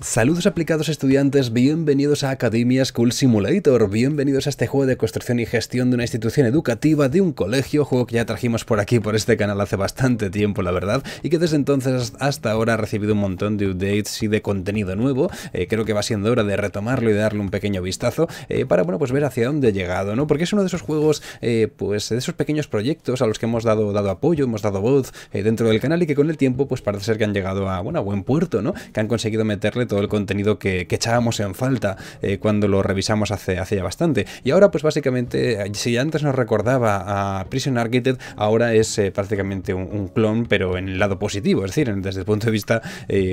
Saludos aplicados estudiantes, bienvenidos a Academia School Simulator, bienvenidos a este juego de construcción y gestión de una institución educativa, de un colegio, juego que ya trajimos por aquí, por este canal hace bastante tiempo, la verdad, y que desde entonces hasta ahora ha recibido un montón de updates y de contenido nuevo, eh, creo que va siendo hora de retomarlo y de darle un pequeño vistazo eh, para, bueno, pues ver hacia dónde ha llegado, ¿no? Porque es uno de esos juegos, eh, pues de esos pequeños proyectos a los que hemos dado, dado apoyo, hemos dado voz dentro del canal y que con el tiempo, pues parece ser que han llegado a, bueno, a buen puerto, ¿no? Que han conseguido meterle todo el contenido que, echábamos en falta eh, cuando lo revisamos hace, hace ya bastante. Y ahora, pues básicamente, eh, si antes nos recordaba a Prison Architect, ahora es eh, prácticamente un, clon, pero en el lado positivo, es decir, desde el punto de vista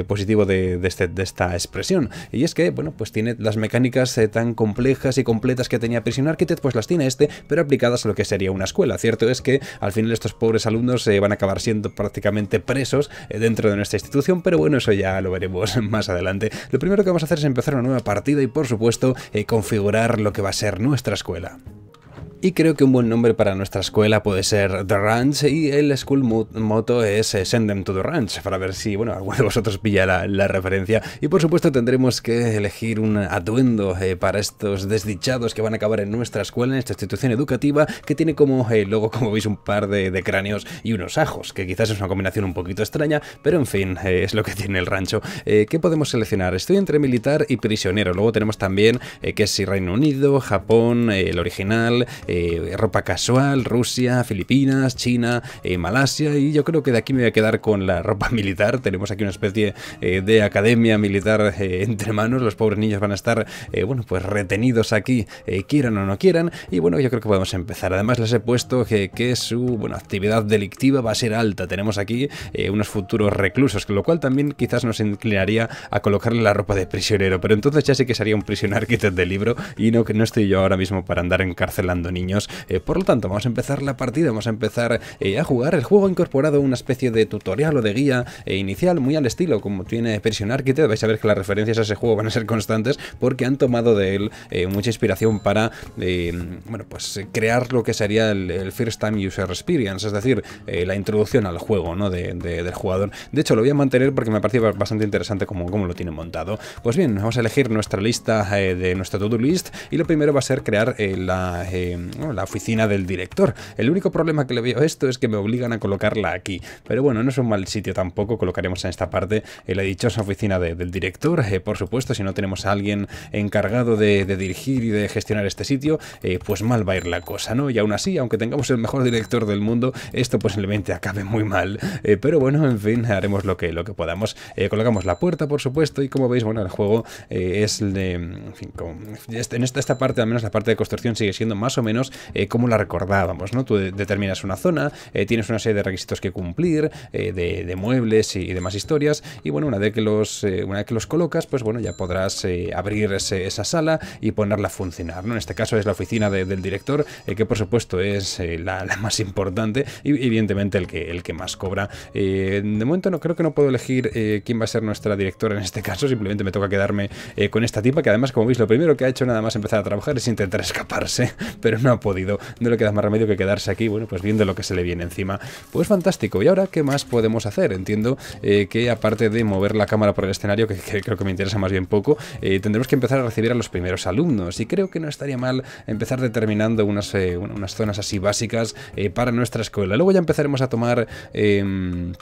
positivo de, este, de, esta expresión. Y es que, bueno, pues tiene las mecánicas tan complejas y completas que tenía Prison Architect, pues las tiene este, pero aplicadas a lo que sería una escuela. Cierto es que al final estos pobres alumnos van a acabar siendo prácticamente presos dentro de nuestra institución, pero bueno, eso ya lo veremos más adelante. Lo primero que vamos a hacer es empezar una nueva partida y por supuesto eh, configurar lo que va a ser nuestra escuela. Y creo que un buen nombre para nuestra escuela puede ser The Ranch y el school moto es eh, Send Them to the Ranch, para ver si, bueno, alguno de vosotros pilla la, referencia. Y por supuesto tendremos que elegir un atuendo eh, para estos desdichados que van a acabar en nuestra escuela, en esta institución educativa, que tiene como eh, luego, como veis, un par de, cráneos y unos ajos, que quizás es una combinación un poquito extraña, pero en fin, es lo que tiene el rancho. ¿Qué podemos seleccionar? Estoy entre militar y prisionero. Luego tenemos también que es Reino Unido, Japón, el original, eh, ropa casual, Rusia, Filipinas, China, eh, Malasia y yo creo que de aquí me voy a quedar con la ropa militar. Tenemos aquí una especie eh, de academia militar entre manos. Los pobres niños van a estar, bueno, pues retenidos aquí, quieran o no quieran. Y bueno, yo creo que podemos empezar. Además les he puesto que, su bueno, actividad delictiva va a ser alta. Tenemos aquí unos futuros reclusos, lo cual también quizás nos inclinaría a colocarle la ropa de prisionero. Pero entonces ya sí que sería un prisionero arquitecto de libro y no que no estoy yo ahora mismo para andar encarcelando eh, por lo tanto, vamos a empezar la partida, vamos a empezar eh, a jugar. El juego ha incorporado una especie de tutorial o de guía eh, inicial muy al estilo como tiene Prison Architect. Vais a ver que las referencias a ese juego van a ser constantes porque han tomado de él mucha inspiración para bueno, pues crear lo que sería el, First Time User Experience, es decir, la introducción al juego ¿no? del jugador. De hecho, lo voy a mantener porque me parece bastante interesante como, como lo tiene montado. Pues bien, vamos a elegir nuestra lista de nuestro to-do list y lo primero va a ser crear la la oficina del director. El único problema que le veo a esto es que me obligan a colocarla aquí. Pero bueno, no es un mal sitio tampoco, colocaremos en esta parte la dichosa oficina del director. Eh, por supuesto, si no tenemos a alguien encargado de, dirigir y de gestionar este sitio, eh, pues mal va a ir la cosa, ¿no? Y aún así, aunque tengamos el mejor director del mundo, esto posiblemente acabe muy mal. Eh, pero bueno, en fin, haremos lo que, lo que podamos. colocamos la puerta, por supuesto, y como veis, bueno, el juego es. En fin, en esta, esta parte, al menos la parte de construcción, sigue siendo más o menos eh, como la recordábamos, ¿no? Tú determinas una zona, eh, tienes una serie de requisitos que cumplir, eh, de, muebles y, demás historias, y bueno, una vez que los, una vez que los colocas, pues bueno, ya podrás abrir esa sala y ponerla a funcionar. En este caso es la oficina del director, que por supuesto es la, más importante y evidentemente el que, el que más cobra. de momento no creo que no puedo elegir quién va a ser nuestra directora en este caso, simplemente me toca quedarme con esta tipa, que además, como veis, lo primero que ha hecho nada más empezar a trabajar es intentar escaparse, pero no ha podido no le queda más remedio que quedarse aquí, bueno, pues viendo lo que se le viene encima. Pues fantástico. ¿Y ahora qué más podemos hacer? Entiendo eh, que aparte de mover la cámara por el escenario, que, creo que me interesa más bien poco, eh, tendremos que empezar a recibir a los primeros alumnos. Y creo que no estaría mal empezar determinando unas, eh, unas zonas así básicas para nuestra escuela. Luego ya empezaremos a tomar em,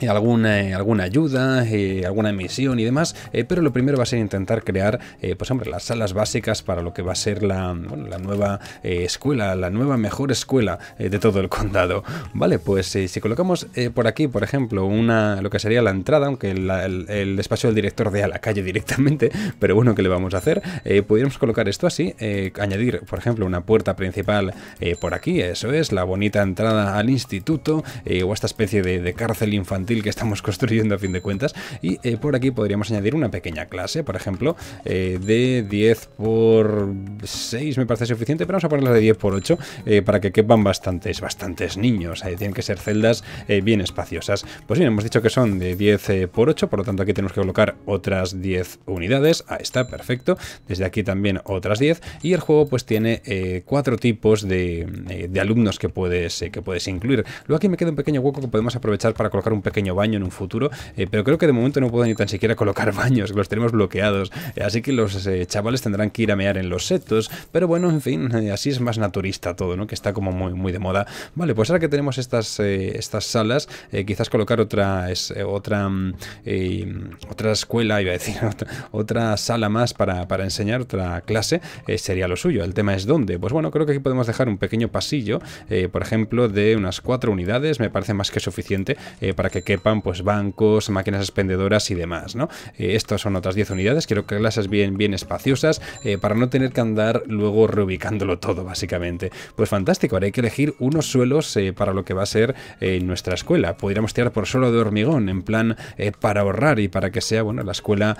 alguna, alguna ayuda, eh, alguna emisión y demás, eh, pero lo primero va a ser intentar crear, eh, pues hombre, las salas básicas para lo que va a ser la, la nueva escuela, la nueva mejor escuela de todo el condado. Vale, pues si colocamos por aquí, por ejemplo, una lo que sería la entrada, aunque el, despacho del director de a la calle directamente, pero bueno, ¿qué le vamos a hacer? podríamos colocar esto así, añadir, por ejemplo, una puerta principal por aquí, eso es, la bonita entrada al instituto, o esta especie de cárcel infantil que estamos construyendo a fin de cuentas. Y eh, por aquí podríamos añadir una pequeña clase, por ejemplo, eh, de 10 por 6 me parece suficiente, pero vamos a ponerla de 10 por 8 eh, para que quepan bastantes, bastantes niños. tienen que ser celdas bien espaciosas. Pues bien, hemos dicho que son de 10 por 8, por lo tanto aquí tenemos que colocar otras 10 unidades. Ahí está, perfecto. Desde aquí también otras 10. Y el juego pues tiene cuatro tipos de, alumnos que puedes, que puedes incluir. Luego aquí me queda un pequeño hueco que podemos aprovechar para colocar un pequeño pequeño baño en un futuro, pero creo que de momento no puedo ni tan siquiera colocar baños, los tenemos bloqueados, así que los chavales tendrán que ir a mear en los setos, pero bueno, en fin, así es más naturista todo, ¿no? Que está como muy, muy de moda. Vale, pues ahora que tenemos estas, estas salas, quizás colocar otra, otra, mm, otra escuela, iba a decir, otra, sala más para, para enseñar, otra clase, sería lo suyo. El tema es dónde. Pues bueno, creo que aquí podemos dejar un pequeño pasillo, por ejemplo, de unas cuatro unidades, me parece más que suficiente para que quepan pues bancos, máquinas expendedoras y demás, ¿no? Eh, estas son otras 10 unidades, quiero que clases bien, bien espaciosas eh, para no tener que andar luego reubicándolo todo, básicamente. Pues fantástico, ahora hay que elegir unos suelos eh, para lo que va a ser nuestra escuela. Podríamos tirar por suelo de hormigón, en plan para ahorrar y para que sea, bueno, la escuela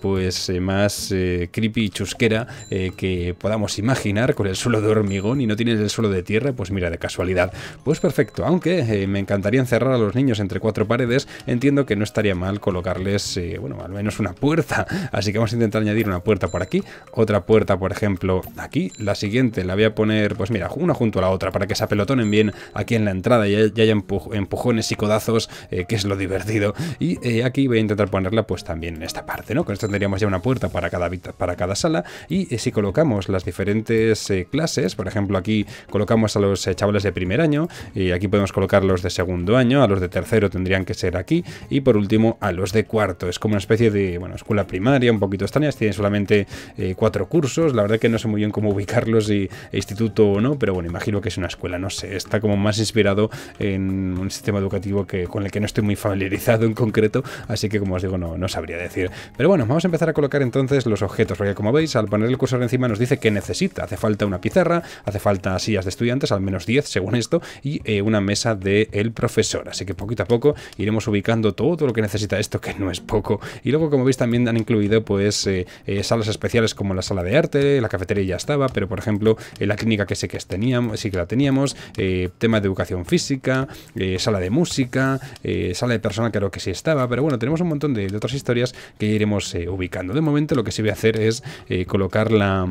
pues más creepy y chusquera que podamos imaginar con el suelo de hormigón y no tienes el suelo de tierra, pues mira, de casualidad. Pues perfecto, aunque me encantaría encerrar a los niños entre cuatro paredes, entiendo que no estaría mal colocarles, bueno, al menos una puerta. Así que vamos a intentar añadir una puerta por aquí, otra puerta, por ejemplo, aquí. La siguiente la voy a poner, pues mira, una junto a la otra para que se apelotonen bien aquí en la entrada y haya empujones y codazos, eh, que es lo divertido. Y eh, aquí voy a intentar ponerla pues también en esta parte, ¿no? Con esto tendríamos ya una puerta para cada, para cada sala. Y eh, si colocamos las diferentes clases, por ejemplo, aquí colocamos a los chavales de primer año, y aquí podemos colocar los de segundo año, a los de tercero que ser aquí, y por último a los de cuarto. Es como una especie de bueno, escuela primaria, un poquito extraña, tiene solamente eh, cuatro cursos, la verdad que no sé muy bien cómo ubicarlos, si instituto o no, pero bueno, imagino que es una escuela, no sé, está como más inspirado en un sistema educativo que, con el que no estoy muy familiarizado en concreto, así que como os digo, no, no sabría decir. Pero bueno, vamos a empezar a colocar entonces los objetos, porque como veis, al poner el cursor encima nos dice que necesita, hace falta una pizarra, hace falta sillas de estudiantes, al menos 10 según esto, y eh, una mesa del el profesor, así que poquito a poco iremos ubicando todo lo que necesita esto, que no es poco, y luego como veis también han incluido pues eh, eh, salas especiales como la sala de arte, la cafetería ya estaba, pero por ejemplo en la clínica que sí que teníamos, sí que la teníamos, eh, tema de educación física, sala de música, sala de personal creo que sí estaba, pero bueno, tenemos un montón de, otras historias que iremos ubicando. De momento lo que sí voy a hacer es colocar la...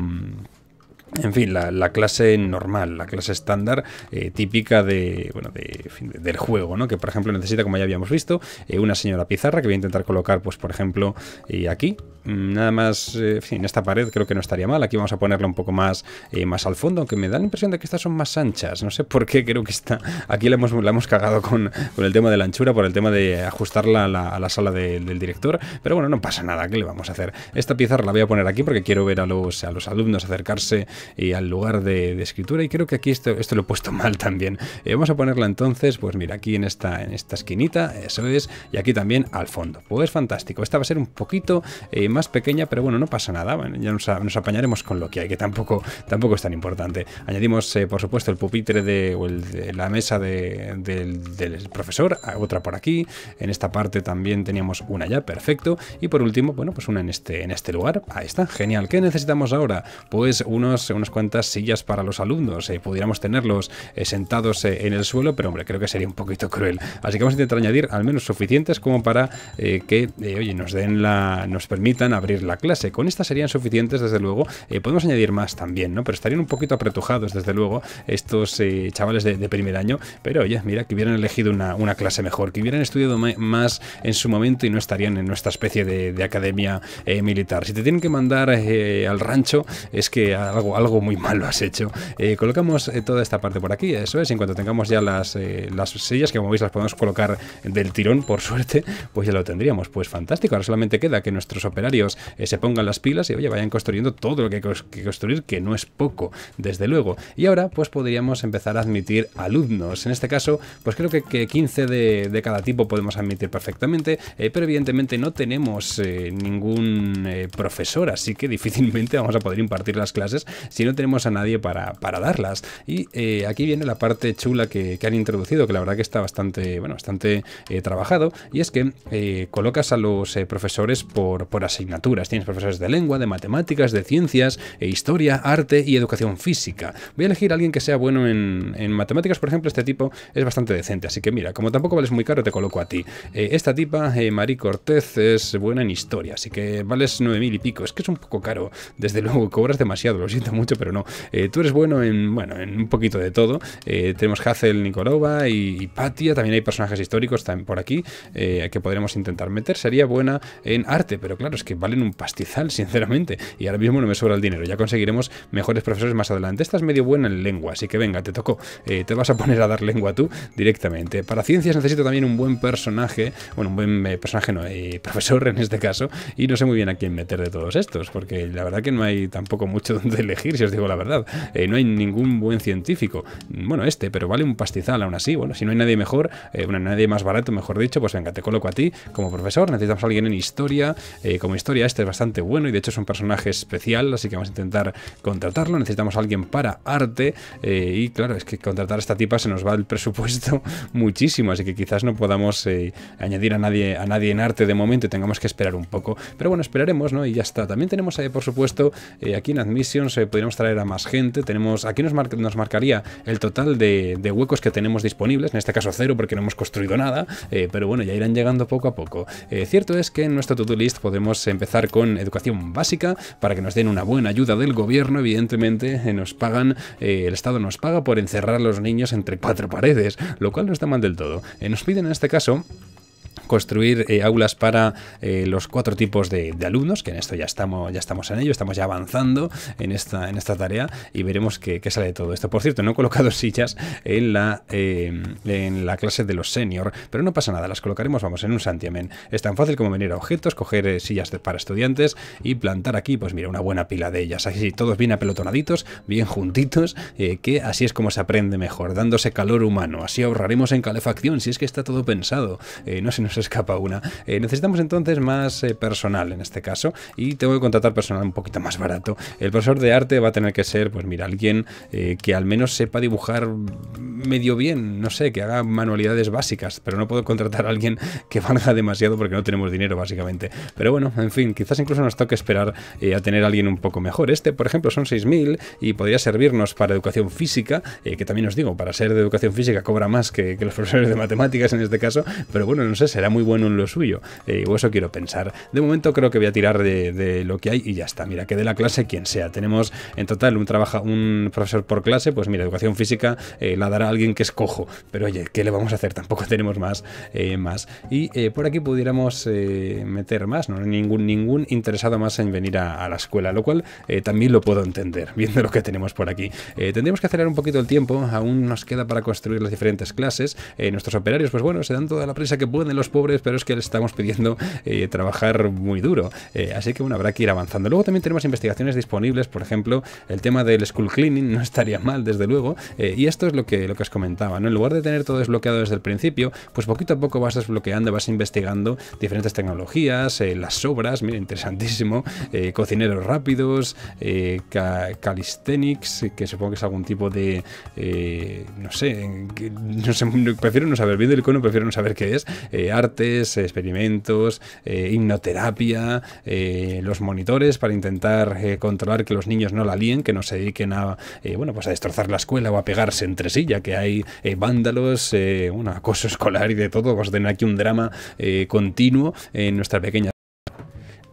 En fin, la, clase normal, la clase estándar eh, típica de, bueno, de, del juego, ¿no? Que por ejemplo necesita, como ya habíamos visto, eh, una señora pizarra que voy a intentar colocar, pues por ejemplo, eh, aquí. Mm, nada más, en fin, esta pared creo que no estaría mal. Aquí vamos a ponerla un poco más, más al fondo, aunque me da la impresión de que estas son más anchas. No sé por qué, creo que está... Aquí la hemos, la hemos cagado con, con el tema de la anchura, por el tema de ajustarla a la, sala del director. Pero bueno, no pasa nada, ¿qué le vamos a hacer? Esta pizarra la voy a poner aquí porque quiero ver a los, a los alumnos acercarse y al lugar de, escritura y creo que aquí esto, esto lo he puesto mal también. Eh, vamos a ponerla entonces, pues mira, aquí en esta, en esta esquinita, eso es, y aquí también al fondo. Pues fantástico, esta va a ser un poquito eh, más pequeña, pero bueno, no pasa nada, ya nos, apañaremos con lo que hay, que tampoco, tampoco es tan importante. Añadimos, eh, por supuesto, el pupitre de, la mesa del, profesor, otra por aquí, en esta parte también teníamos una ya, perfecto, y por último, bueno, pues una en este, en este lugar, ahí está, genial. ¿Qué necesitamos ahora? Pues unos, unas cuantas sillas para los alumnos. Eh, pudiéramos tenerlos eh, sentados en el suelo, pero hombre, creo que sería un poquito cruel. Así que vamos a intentar añadir al menos suficientes como para que, oye, nos den la, nos permitan abrir la clase. Con estas serían suficientes, desde luego. podemos añadir más también, ¿no? Pero estarían un poquito apretujados, desde luego, estos chavales de, primer año. Pero oye, mira, que hubieran elegido una, una clase mejor, que hubieran estudiado más en su momento y no estarían en nuestra especie de, academia militar. Si te tienen que mandar al rancho, es que algo, algo muy mal lo has hecho. Eh, colocamos eh, toda esta parte por aquí, eso es, en cuanto tengamos ya las, eh, las sillas, que como veis las podemos colocar del tirón, por suerte, pues ya lo tendríamos. Pues fantástico, ahora solamente queda que nuestros operarios se pongan las pilas y oye, vayan construyendo todo lo que hay que construir, que no es poco, desde luego. Y ahora pues podríamos empezar a admitir alumnos. En este caso, pues creo que, que 15 de, cada tipo podemos admitir perfectamente, pero evidentemente no tenemos ningún profesor, así que difícilmente vamos a poder impartir las clases si no tenemos a nadie para, darlas. Y eh, aquí viene la parte chula que, han introducido, que la verdad que está bastante, bueno, bastante eh, trabajado, y es que eh, colocas a los profesores por, por asignaturas. Tienes profesores de lengua, de matemáticas, de ciencias, e historia, arte y educación física. Voy a elegir a alguien que sea bueno en, matemáticas, por ejemplo, este tipo es bastante decente, así que mira, como tampoco vales muy caro, te coloco a ti. Eh, esta tipa, eh, Marie Cortez, es buena en historia, así que vales 9.000 y pico. Es que es un poco caro, desde luego, cobras demasiado, lo siento mucho, pero no. Eh, tú eres bueno en, bueno, en un poquito de todo. tenemos Hazel Nikolova y, Patia, también hay personajes históricos por aquí que podríamos intentar meter. Sería buena en arte, pero claro, es que valen un pastizal, sinceramente, y ahora mismo no me sobra el dinero. Ya conseguiremos mejores profesores más adelante. Esta es medio buena en lengua, así que venga, te tocó. te vas a poner a dar lengua tú directamente. Para ciencias necesito también un buen personaje, bueno, un buen eh, personaje, no, eh, profesor en este caso, y no sé muy bien a quién meter de todos estos, porque la verdad que no hay tampoco mucho donde elegir, si os digo la verdad. Eh, no hay ningún buen científico. Bueno, este, pero vale un pastizal aún así. Bueno, si no hay nadie mejor, bueno, nadie más barato, mejor dicho, pues venga, te coloco a ti como profesor. Necesitamos a alguien en historia. como historia, este es bastante bueno y de hecho es un personaje especial, así que vamos a intentar contratarlo. Necesitamos a alguien para arte y claro, es que contratar a esta tipa se nos va el presupuesto muchísimo, así que quizás no podamos eh, añadir a nadie, a nadie en arte de momento y tengamos que esperar un poco. Pero bueno, esperaremos, ¿no? Y ya está. También tenemos, eh, por supuesto, eh, aquí en Admissions podríamos traer a más gente. Tenemos, aquí nos, nos marcaría el total de, huecos que tenemos disponibles, en este caso cero porque no hemos construido nada, pero bueno, ya irán llegando poco a poco. cierto es que en nuestro to-do list podemos empezar con educación básica para que nos den una buena ayuda del gobierno, evidentemente nos pagan, el Estado nos paga por encerrar a los niños entre cuatro paredes, lo cual no está mal del todo. Eh, nos piden en este caso construir eh, aulas para eh, los cuatro tipos de, alumnos, que en esto ya estamos, ya estamos en ello, estamos ya avanzando en esta, en esta tarea y veremos qué, sale de todo esto. Por cierto, no he colocado sillas en la, eh, en la clase de los senior, pero no pasa nada, las colocaremos, vamos, en un santiamén. Es tan fácil como venir a objetos, coger sillas para estudiantes y plantar aquí, pues mira, una buena pila de ellas, así todos bien apelotonaditos, bien juntitos, que así es como se aprende mejor, dándose calor humano, así ahorraremos en calefacción, si es que está todo pensado, no se nos escapa una. Eh, necesitamos entonces más eh, personal en este caso y tengo que contratar personal un poquito más barato. El profesor de arte va a tener que ser, pues mira, alguien eh, que al menos sepa dibujar medio bien, no sé, que haga manualidades básicas, pero no puedo contratar a alguien que valga demasiado porque no tenemos dinero básicamente. Pero bueno, en fin, quizás incluso nos toque esperar a tener a alguien un poco mejor. Este, por ejemplo, son 6.000 y podría servirnos para educación física, que también os digo, para ser de educación física cobra más que, que los profesores de matemáticas en este caso, pero bueno, no sé, será muy bueno en lo suyo. Eh, o eso quiero pensar. De momento creo que voy a tirar de, lo que hay y ya está. Mira, que de la clase quien sea. Tenemos en total un, trabaja, un profesor por clase, pues mira, educación física eh, la dará alguien que es cojo. Pero oye, ¿qué le vamos a hacer? Tampoco tenemos más. Eh, más. Y por aquí pudiéramos meter más, ¿no? Ningún, ningún interesado más en venir a, la escuela, lo cual también lo puedo entender, viendo lo que tenemos por aquí. tendríamos que acelerar un poquito el tiempo, aún nos queda para construir las diferentes clases. nuestros operarios, pues bueno, se dan toda la prisa que pueden pobres pero es que le estamos pidiendo eh, trabajar muy duro. Eh, así que bueno, habrá que ir avanzando. Luego también tenemos investigaciones disponibles, por ejemplo, el tema del school cleaning no estaría mal, desde luego. Eh, y esto es lo que, lo que os comentaba. En lugar de tener todo desbloqueado desde el principio, pues poquito a poco vas desbloqueando, vas investigando diferentes tecnologías, las obras, mira, interesantísimo, cocineros rápidos, calisthenics, que supongo que es algún tipo de, no sé, no sé, prefiero no saber, viendo el icono prefiero no saber qué es, arte experimentos, eh, hipnoterapia, eh, los monitores para intentar eh, controlar que los niños no la líen, que no se dediquen a, bueno, pues a destrozar la escuela o a pegarse entre sí, ya que hay vándalos, un acoso escolar y de todo. Vamos a tener aquí un drama continuo en nuestra pequeña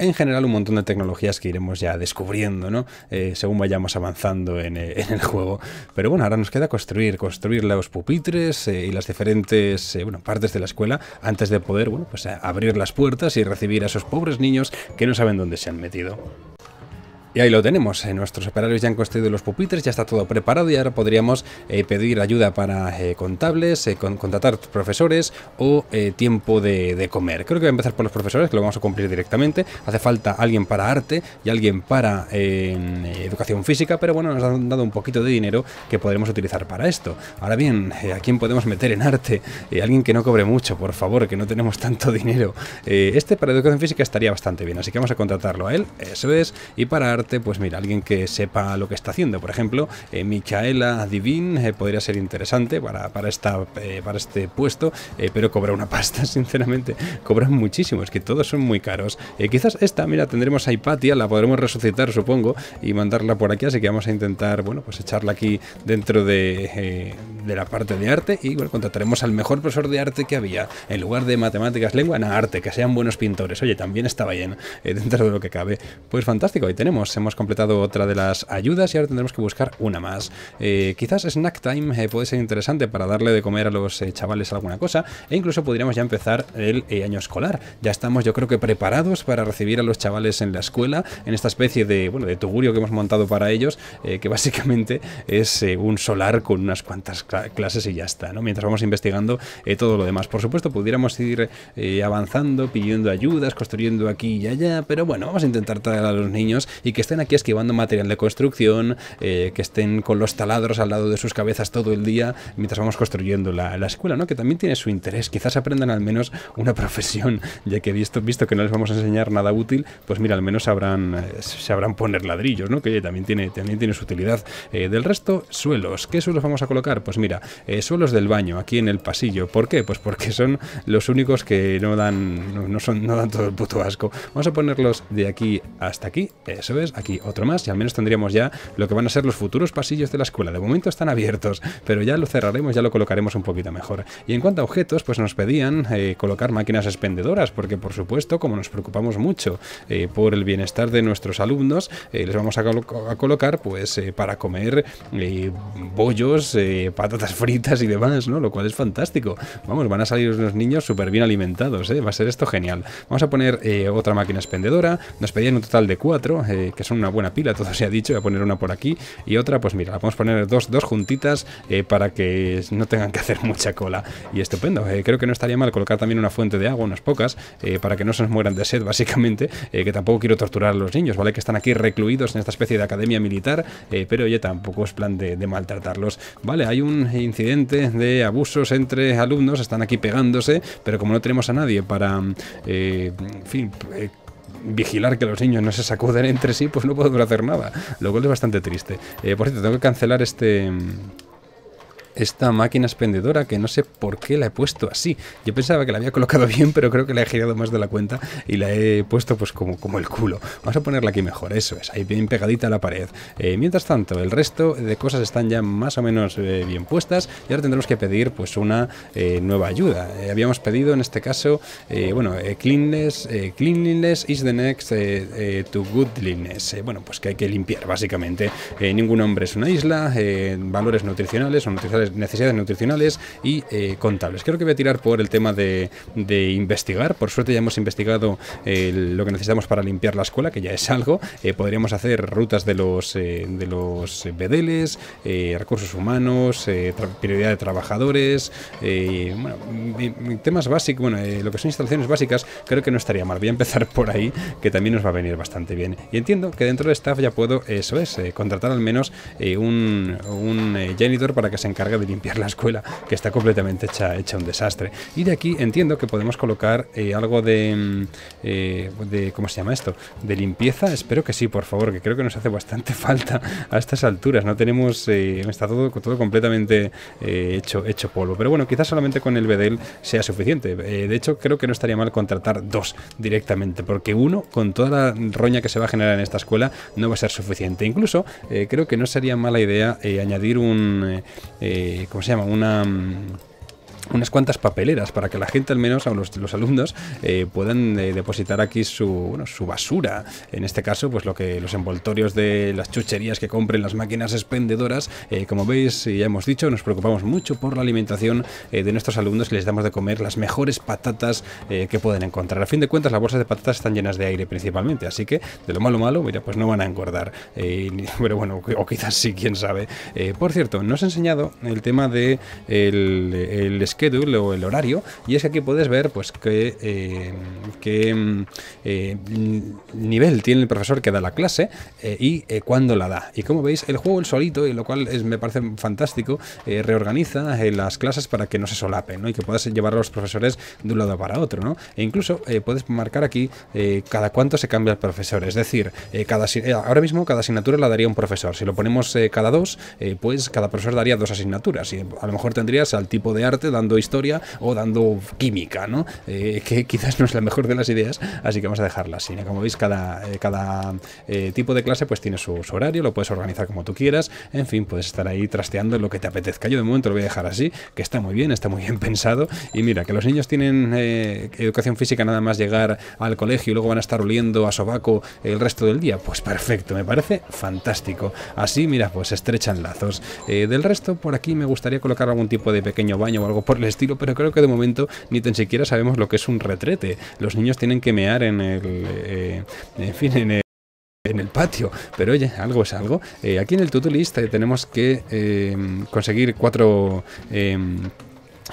en general un montón de tecnologías que iremos ya descubriendo, ¿no? Eh, según vayamos avanzando en, eh, en, el juego. Pero bueno, ahora nos queda construir, construir los pupitres eh, y las diferentes bueno, partes de la escuela antes de poder, bueno, pues abrir las puertas y recibir a esos pobres niños que no saben dónde se han metido. Y ahí lo tenemos, eh, nuestros operarios ya han construido los pupitres, ya está todo preparado y ahora podríamos eh, pedir ayuda para eh, contables, contratar profesores o tiempo de, comer. Creo que voy a empezar por los profesores, que lo vamos a cumplir directamente. Hace falta alguien para arte y alguien para educación física, pero bueno, nos han dado un poquito de dinero que podremos utilizar para esto. Ahora bien, ¿a quién podemos meter en arte? alguien que no cobre mucho, por favor, que no tenemos tanto dinero. este para educación física estaría bastante bien, así que vamos a contratarlo a él, eso es, y para arte pues mira, alguien que sepa lo que está haciendo. Por ejemplo, eh, Micaela Divin eh, podría ser interesante para, para, esta, eh, para este puesto, pero cobra una pasta, sinceramente. Cobran muchísimo, es que todos son muy caros. quizás esta, mira, tendremos a Hipatia, la podremos resucitar, supongo, y mandarla por aquí, así que vamos a intentar, bueno, pues echarla aquí dentro de, de la parte de arte y bueno, contrataremos al mejor profesor de arte que había. En lugar de matemáticas, lengua, en arte, que sean buenos pintores. Oye, también estaba bien dentro de lo que cabe. Pues fantástico, ahí tenemos. Hemos completado otra de las ayudas y ahora tendremos que buscar una más. Eh, quizás Snack Time eh, puede ser interesante para darle de comer a los eh, chavales alguna cosa e incluso podríamos ya empezar el año escolar. Ya estamos yo creo que preparados para recibir a los chavales en la escuela, en esta especie de, bueno, de tugurio que hemos montado para ellos, que básicamente es un solar con unas cuantas clases y ya está, ¿no? Mientras vamos investigando todo lo demás. Por supuesto, pudiéramos ir avanzando, pidiendo ayudas, construyendo aquí y allá, pero bueno, vamos a intentar traer a los niños y que estén aquí esquivando material de construcción, eh, que estén con los taladros al lado de sus cabezas todo el día mientras vamos construyendo la, escuela, ¿no? Que también tiene su interés. Quizás aprendan al menos una profesión, ya que visto, visto que no les vamos a enseñar nada útil, pues mira, al menos sabrán, eh, sabrán poner ladrillos, ¿no? Que también tiene, también tiene su utilidad. Eh, del resto, suelos. ¿Qué suelos vamos a colocar? Pues mira, suelos del baño, aquí en el pasillo. ¿Por qué? Pues porque son los únicos que no dan, no, son, no dan todo el puto asco. Vamos a ponerlos de aquí hasta aquí, eso es, aquí otro más, y al menos tendríamos ya lo que van a ser los futuros pasillos de la escuela. De momento están abiertos, pero ya lo cerraremos, ya lo colocaremos un poquito mejor. Y en cuanto a objetos, pues nos pedían eh, colocar máquinas expendedoras, porque por supuesto, como nos preocupamos mucho eh, por el bienestar de nuestros alumnos, eh, les vamos a, colocar pues para comer bollos, patatas fritas y demás, ¿no? Lo cual es fantástico. Vamos, van a salir los niños súper bien alimentados, va a ser esto genial. Vamos a poner otra máquina expendedora, nos pedían un total de cuatro, son una buena pila, todo se ha dicho, voy a poner una por aquí y otra, pues mira, la podemos poner dos, dos juntitas eh, para que no tengan que hacer mucha cola. Y estupendo, eh, creo que no estaría mal colocar también una fuente de agua, unas pocas, eh, para que no se nos mueran de sed, básicamente, que tampoco quiero torturar a los niños, ¿vale? Que están aquí recluidos en esta especie de academia militar, pero oye, tampoco es plan de, maltratarlos, ¿vale? Hay un incidente de abusos entre alumnos, están aquí pegándose, pero como no tenemos a nadie para, en fin, vigilar que los niños no se sacuden entre sí, pues no podemos hacer nada. Lo cual es bastante triste. Eh, por cierto, tengo que cancelar este esta máquina expendedora que no sé por qué la he puesto así. Yo pensaba que la había colocado bien, pero creo que la he girado más de la cuenta y la he puesto pues como, como el culo. Vamos a ponerla aquí mejor, eso es, ahí bien pegadita a la pared. Eh, mientras tanto, el resto de cosas están ya más o menos eh, bien puestas y ahora tendremos que pedir pues una eh, nueva ayuda. habíamos pedido en este caso, bueno, cleanliness, cleanliness is the next to goodliness. bueno, pues que hay que limpiar básicamente. ningún hombre es una isla, valores nutricionales o nutricionales necesidades nutricionales y eh, contables. Creo que voy a tirar por el tema de, investigar. Por suerte ya hemos investigado eh, lo que necesitamos para limpiar la escuela, que ya es algo. Eh, podríamos hacer rutas de los, de los bedeles, recursos humanos, prioridad de trabajadores, bueno, temas básicos, bueno, lo que son instalaciones básicas, creo que no estaría mal. Voy a empezar por ahí, que también nos va a venir bastante bien. Y entiendo que dentro del staff ya puedo, eso es, contratar al menos un, un janitor para que se encargue de limpiar la escuela, que está completamente hecha, hecha un desastre. Y de aquí entiendo que podemos colocar eh, algo de, mm, eh, de, ¿cómo se llama esto? De limpieza. Espero que sí, por favor, que creo que nos hace bastante falta a estas alturas. No tenemos, eh, está todo, todo completamente hecho, hecho polvo. Pero bueno, quizás solamente con el bedel sea suficiente. de hecho, creo que no estaría mal contratar dos directamente, porque uno, con toda la roña que se va a generar en esta escuela, no va a ser suficiente. Incluso, creo que no sería mala idea añadir un eh, ¿cómo se llama? Una... Unas cuantas papeleras para que la gente, al menos a los, los alumnos, eh, puedan eh, depositar aquí su, bueno, su basura. En este caso, pues lo que los envoltorios de las chucherías que compren las máquinas expendedoras. Eh, como veis, ya hemos dicho, nos preocupamos mucho por la alimentación de nuestros alumnos y les damos de comer las mejores patatas que pueden encontrar. A fin de cuentas, las bolsas de patatas están llenas de aire principalmente, así que de lo malo malo, mira, pues no van a engordar. pero bueno, o quizás sí, quién sabe. por cierto, nos he enseñado el tema de el, el schedule o el horario y es que aquí puedes ver pues qué, eh, eh, nivel tiene el profesor que da la clase y cuándo la da. Y como veis, el juego el solito, y lo cual me parece fantástico, reorganiza las clases para que no se solapen ¿no? y que puedas llevar a los profesores de un lado para otro. ¿no? E incluso puedes marcar aquí cada cuánto se cambia el profesor. Es decir, cada, ahora mismo cada asignatura la daría un profesor. Si lo ponemos cada dos, pues cada profesor daría dos asignaturas. Y a lo mejor tendrías al tipo de arte dando historia o dando química, ¿no? Eh, que quizás no es la mejor de las ideas, así que vamos a dejarla así. Como veis, cada, eh, cada eh, tipo de clase pues tiene su, horario, lo puedes organizar como tú quieras, en fin, puedes estar ahí trasteando lo que te apetezca. Yo de momento lo voy a dejar así, que está muy bien, está muy bien pensado. Y mira, que los niños tienen educación física nada más llegar al colegio y luego van a estar oliendo a sobaco el resto del día, pues perfecto, me parece fantástico. Así, mira, pues estrechan lazos. del resto, por aquí me gustaría colocar algún tipo de pequeño baño o algo por el estilo, pero creo que de momento ni tan siquiera sabemos lo que es un retrete. Los niños tienen que mear en el... Eh, en fin, en el en el patio. Pero oye, algo es algo. Eh, aquí en el to list eh, tenemos que conseguir cuatro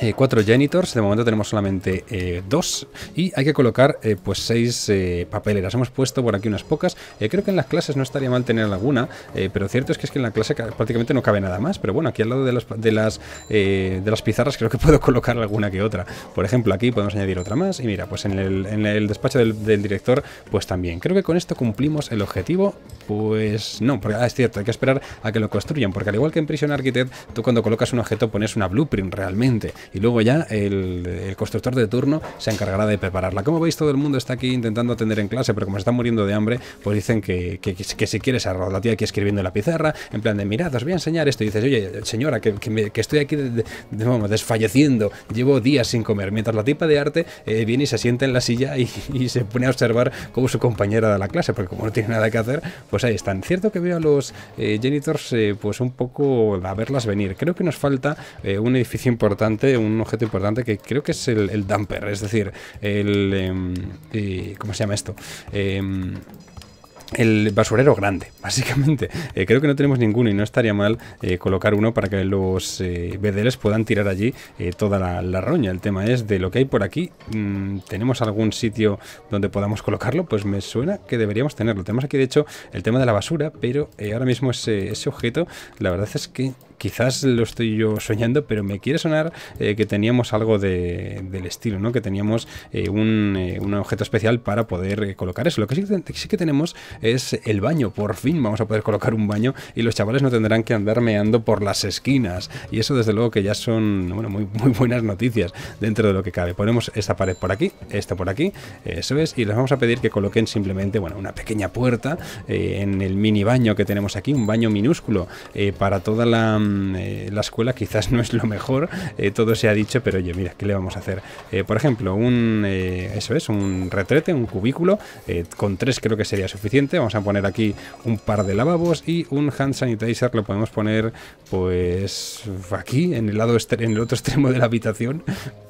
eh, cuatro janitors, de momento tenemos solamente eh, dos y hay que colocar eh, pues seis papeleras. Hemos puesto por aquí unas pocas. creo que en las clases no estaría mal tener alguna, pero cierto es que es que en la clase prácticamente no cabe nada más. Pero bueno, aquí al lado de las, de las, de las pizarras creo que puedo colocar alguna que otra. Por ejemplo, aquí podemos añadir otra más y mira, pues en el, en el despacho del, director pues también. Creo que con esto cumplimos el objetivo. Pues no, porque ah, es cierto, hay que esperar a que lo construyan, porque al igual que en Prison Architect, tú cuando colocas un objeto pones una blueprint realmente y luego ya el, constructor de turno se encargará de prepararla. Como veis, todo el mundo está aquí intentando atender en clase, pero como se están muriendo de hambre, pues dicen que, que, si quieres arroz, la tía aquí escribiendo en la pizarra, en plan de, mirad, os voy a enseñar esto, y dices, oye, señora, que, estoy aquí desfalleciendo, llevo días sin comer, mientras la tipa de arte eh, viene y se sienta en la silla y, se pone a observar cómo su compañera da la clase, porque como no tiene nada que hacer, pues ahí están. Cierto que veo a los eh, genitors eh, pues un poco a verlas venir. Creo que nos falta un edificio importante, un objeto importante que creo que es el, dumper, es decir, el... Em, ¿Cómo se llama esto? Em, el basurero grande, básicamente. Eh, creo que no tenemos ninguno y no estaría mal eh, colocar uno para que los eh, puedan tirar allí eh, toda la, roña. El tema es de lo que hay por aquí. Mm, ¿Tenemos algún sitio donde podamos colocarlo? Pues me suena que deberíamos tenerlo. Tenemos aquí, de hecho, el tema de la basura, pero ahora mismo ese, ese objeto, la verdad es que quizás lo estoy yo soñando, pero me quiere sonar eh, que teníamos algo del estilo, ¿no? Que teníamos eh, eh, un, objeto especial para poder colocar eso. Lo que sí, que tenemos es el baño. Por fin vamos a poder colocar un baño y los chavales no tendrán que andar meando por las esquinas. Y eso desde luego que ya son bueno, muy, muy buenas noticias dentro de lo que cabe. Ponemos esta pared por aquí, esta por aquí, eso es, y les vamos a pedir que coloquen simplemente bueno, una pequeña puerta en el mini baño que tenemos aquí, un baño minúsculo para toda la eh, la escuela quizás no es lo mejor, eh, todo se ha dicho, pero oye, mira, ¿qué le vamos a hacer? Eh, por ejemplo, un, eso es, un retrete, un cubículo, con tres creo que sería suficiente, vamos a poner aquí un par de lavabos y un hand sanitizer lo podemos poner pues aquí, en el lado en el otro extremo de la habitación,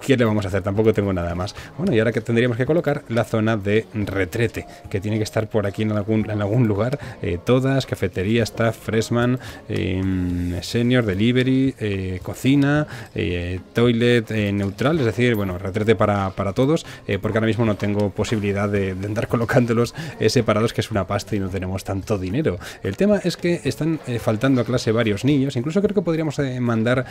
¿qué le vamos a hacer? Tampoco tengo nada más. Bueno, y ahora que tendríamos que colocar la zona de retrete, que tiene que estar por aquí en algún, en algún lugar, todas, cafetería, staff, freshman, em, senior, delivery, eh, cocina, eh, toilet eh, neutral, es decir, bueno, retrete para, para todos, porque ahora mismo no tengo posibilidad de, andar colocándolos separados, que es una pasta y no tenemos tanto dinero. El tema es que están faltando a clase varios niños, incluso creo que podríamos mandar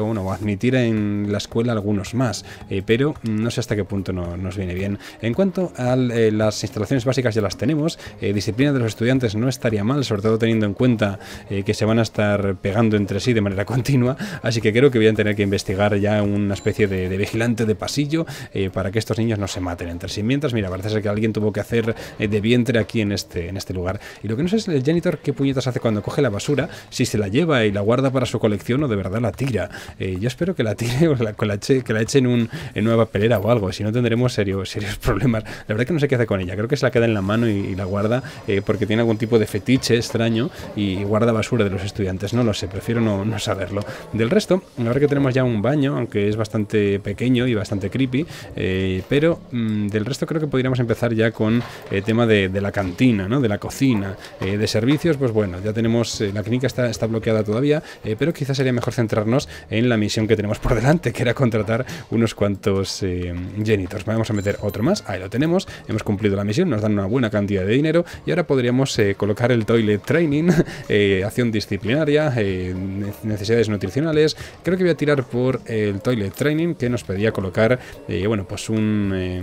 o, admitir en la escuela algunos más, pero no sé hasta qué punto no, nos viene bien. En cuanto a las instalaciones básicas ya las tenemos, disciplina de los estudiantes no estaría mal, sobre todo teniendo en cuenta que se van a estar pegando entre sí de manera continua, así que creo que voy a tener que investigar ya una especie de, vigilante de pasillo eh, para que estos niños no se maten entre sí. Mientras, mira, parece ser que alguien tuvo que hacer eh, de vientre aquí en este, en este lugar. Y lo que no sé es el janitor qué puñetas hace cuando coge la basura, si se la lleva y la guarda para su colección o de verdad la tira. Eh, yo espero que la tire o la, que la eche, que la eche en, un, en una papelera o algo, si no tendremos serios, serios problemas. La verdad que no sé qué hace con ella, creo que se la queda en la mano y, la guarda porque tiene algún tipo de fetiche extraño y guarda basura de los estudiantes. No lo sé, prefiero no no, saberlo. Del resto, ahora que tenemos ya un baño, aunque es bastante pequeño y bastante creepy, eh, pero mm, del resto creo que podríamos empezar ya con el tema de, la cantina, ¿no? de la cocina, eh, de servicios, pues bueno, ya tenemos, la clínica está, está bloqueada todavía, pero quizás sería mejor centrarnos en la misión que tenemos por delante, que era contratar unos cuantos genitors. Vamos a meter otro más, ahí lo tenemos, hemos cumplido la misión, nos dan una buena cantidad de dinero y ahora podríamos colocar el toilet training, acción disciplinaria, necesidades nutricionales. Creo que voy a tirar por el toilet training que nos pedía colocar, eh, bueno, pues un... Eh,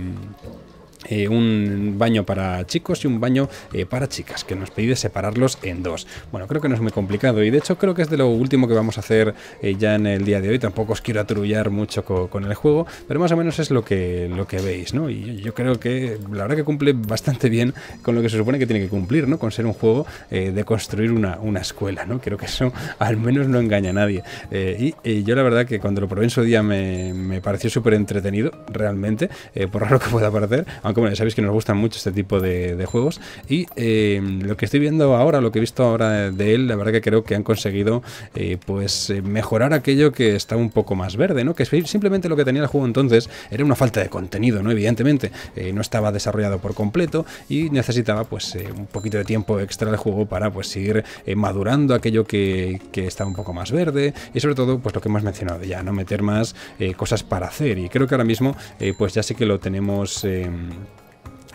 eh, un baño para chicos y un baño eh, para chicas, que nos pide separarlos en dos. Bueno, creo que no es muy complicado y de hecho creo que es de lo último que vamos a hacer eh, ya en el día de hoy. Tampoco os quiero atrullar mucho con el juego, pero más o menos es lo que, lo que veis, ¿no? Y yo creo que la verdad que cumple bastante bien con lo que se supone que tiene que cumplir, ¿no? Con ser un juego de construir una, una, escuela, ¿no? Creo que eso al menos no engaña a nadie. Y, yo la verdad que cuando lo probé en su día me, me pareció súper entretenido, realmente, por raro que pueda parecer, aunque como ya sabéis que nos gustan mucho este tipo de, juegos. Y eh, lo que estoy viendo ahora, lo que he visto ahora de él, la verdad que creo que han conseguido eh, pues eh, mejorar aquello que está un poco más verde, ¿no? Que simplemente lo que tenía el juego entonces era una falta de contenido, ¿no? Evidentemente, no estaba desarrollado por completo y necesitaba pues un poquito de tiempo extra del juego para pues seguir madurando aquello que, que está un poco más verde y sobre todo pues lo que hemos mencionado ya, no meter más cosas para hacer y creo que ahora mismo pues ya sí que lo tenemos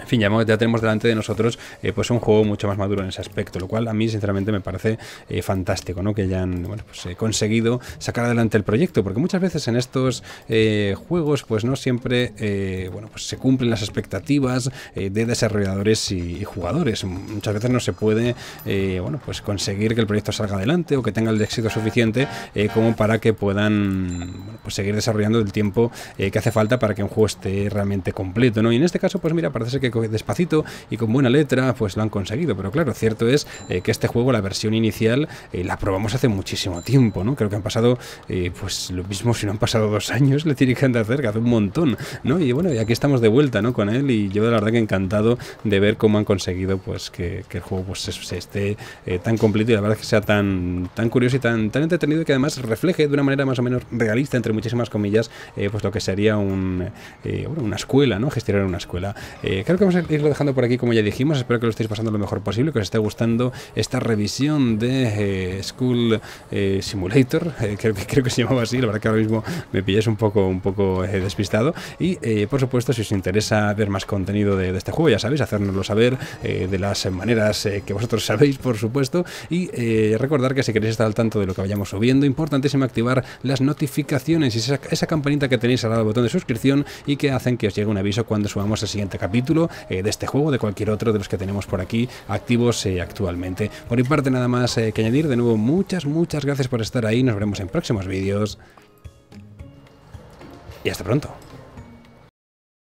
en fin, ya, tenemos delante de nosotros eh, pues un juego mucho más maduro en ese aspecto, lo cual a mí sinceramente me parece eh, fantástico, ¿no? Que hayan bueno, pues, eh, conseguido sacar adelante el proyecto, porque muchas veces en estos juegos pues no siempre bueno, pues se cumplen las expectativas de desarrolladores y, jugadores. Muchas veces no se puede bueno, pues conseguir que el proyecto salga adelante o que tenga el éxito suficiente como para que puedan pues seguir desarrollando el tiempo que hace falta para que un juego esté realmente completo, ¿no? Y en este caso, pues mira, parece ser despacito y con buena letra, pues lo han conseguido. Pero claro, cierto es eh, que este juego, la versión inicial, eh, la probamos hace muchísimo tiempo, ¿no? Creo que han pasado, eh, pues lo mismo si no han pasado dos años, le tiene que andar cerca, hace un montón, ¿no? Y bueno, y aquí estamos de vuelta, ¿no? Con él y yo la verdad que encantado de ver cómo han conseguido, pues, que, el juego pues se, esté tan completo y la verdad que sea tan, tan curioso y tan, tan entretenido que además refleje de una manera más o menos realista, entre muchísimas comillas, pues lo que sería un, una escuela, ¿no? Gestionar una escuela. creo vamos a irlo dejando por aquí, como ya dijimos. Espero que lo estéis pasando lo mejor posible, que os esté gustando esta revisión de eh, School eh, Simulator. Eh, creo, que, creo que se llamaba así. La verdad que ahora mismo me pilláis un poco, un poco despistado. Y por supuesto, si os interesa ver más contenido de, este juego, ya sabéis, hacérnoslo saber de las maneras que vosotros sabéis, por supuesto. Y recordar que si queréis estar al tanto de lo que vayamos subiendo, importantísimo activar las notificaciones y esa, esa campanita que tenéis al lado del botón de suscripción y que hacen que os llegue un aviso cuando subamos el siguiente capítulo eh, de este juego, de cualquier otro de los que tenemos por aquí activos eh, actualmente. Por mi parte nada más eh, que añadir, de nuevo muchas, muchas gracias por estar ahí, nos veremos en próximos vídeos y hasta pronto.